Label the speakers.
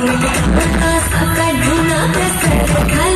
Speaker 1: Ask a guy who not a